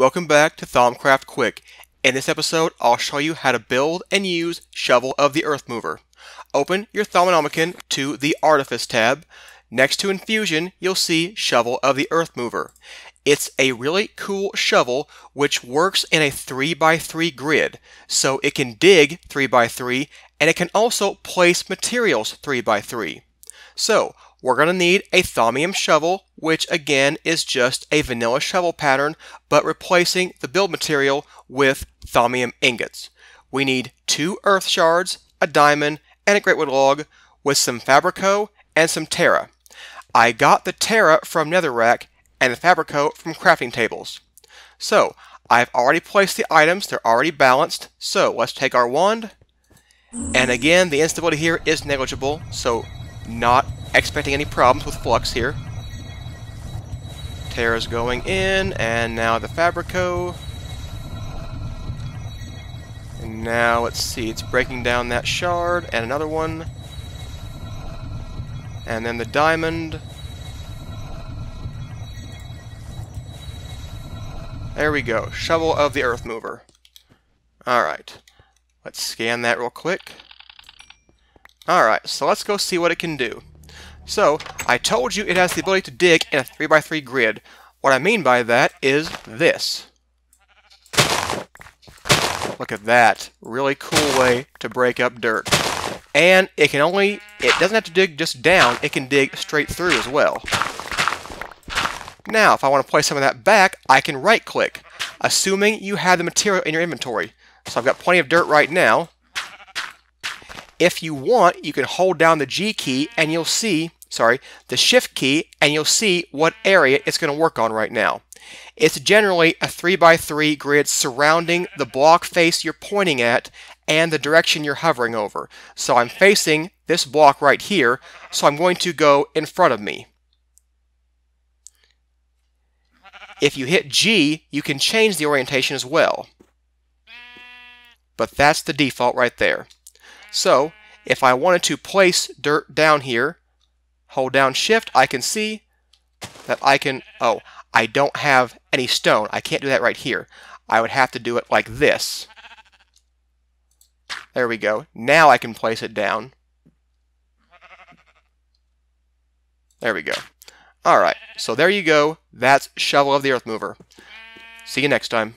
Welcome back to Thaumcraft Quick. In this episode, I'll show you how to build and use Shovel of the Earth Mover. Open your Thaumonomicon to the Artifice tab. Next to Infusion, you'll see Shovel of the Earth Mover. It's a really cool shovel which works in a 3x3 grid, so it can dig 3x3 and it can also place materials 3x3. So, we're going to need a Thaumium shovel, which again is just a vanilla shovel pattern, but replacing the build material with Thaumium ingots. We need two earth shards, a diamond, and a greatwood log with some Fabrico and some Terra. I got the Terra from Netherrack and the Fabrico from crafting tables. So, I've already placed the items, they're already balanced. So, let's take our wand. And again, the instability here is negligible, so not expecting any problems with flux here. Terra's going in, and now the Fabrico. And now, let's see, it's breaking down that shard, and another one. And then the diamond. There we go, Shovel of the Earth Mover. Alright, let's scan that real quick. Alright, so let's go see what it can do. So, I told you it has the ability to dig in a 3x3 grid. What I mean by that is this. Look at that. Really cool way to break up dirt. And it can only, it doesn't have to dig just down, it can dig straight through as well. Now, if I want to place some of that back, I can right click, assuming you have the material in your inventory. So I've got plenty of dirt right now. If you want, you can hold down the G key and you'll see, sorry, the Shift key, and you'll see what area it's going to work on right now. It's generally a 3x3 grid surrounding the block face you're pointing at and the direction you're hovering over. So I'm facing this block right here, so I'm going to go in front of me. If you hit G, you can change the orientation as well. But that's the default right there. So, if I wanted to place dirt down here, hold down shift, I can see that I can, oh, I don't have any stone. I can't do that right here. I would have to do it like this. There we go. Now I can place it down. There we go. Alright, so there you go. That's Shovel of the Earth Mover. See you next time.